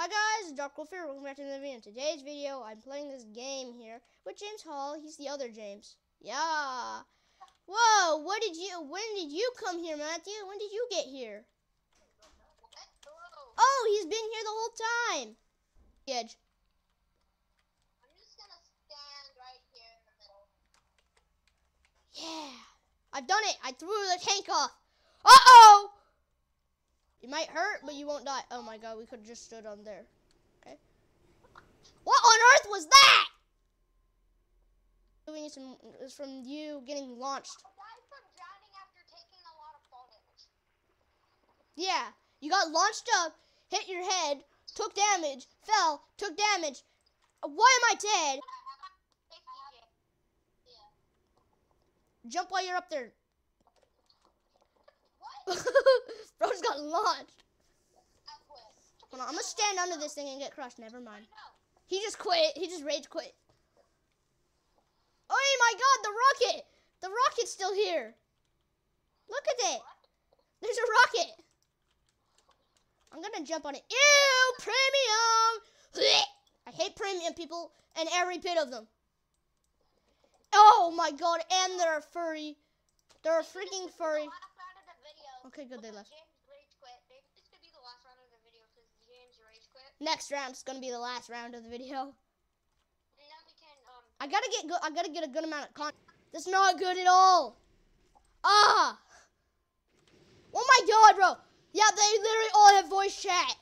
Hi guys, Dark Wolf here. Welcome back to another video. In today's video, I'm playing this game here with James Hall. He's the other James. Yeah. Whoa, what did you, when did you come here, Matthew? When did you get here? Oh, he's been here the whole time. The edge. I'm just gonna stand right here in the middle. Yeah. I've done it. I threw the tank off. Uh-oh. It might hurt, but you won't die. Oh my god, we could have just stood on there. Okay. What on earth was that? Is from, is from you getting launched. I died from drowning after taking a lot of fall damage. Yeah, you got launched up, hit your head, took damage, fell, took damage. Why am I dead? Safety gate. Yeah. Jump while you're up there. What? Bro just got launched. Hold on, I'm gonna stand under this thing and get crushed. Never mind. He just quit. He just rage quit. Oh my god, the rocket! The rocket's still here. Look at it. There's a rocket. I'm gonna jump on it. Ew, premium! I hate premium people and every bit of them. Oh my god, and they're furry. They're freaking furry. Okay, good, they left. James rage quit. Maybe this could be the last round of the video because James rage quit. Next round's gonna be the last round of the video. And we can um. I gotta get good. I gotta get a good amount of con. That's not good at all. Ah. Oh my god, bro. Yeah, they literally all have voice chat.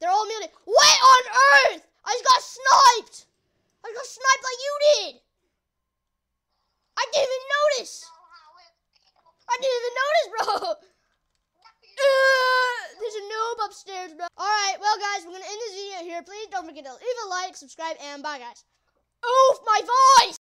They're all muted. What on earth? I just got sniped. I just got sniped like you did. I didn't even notice. Know how it. I didn't even notice, bro. Uh, there's a noob upstairs, bro. All right, well, guys, we're gonna end this video here. Please don't forget to leave a like, subscribe, and bye, guys. Oof, my voice.